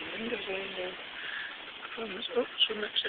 Linda's Linda. Uh, from this, oh, she mixed.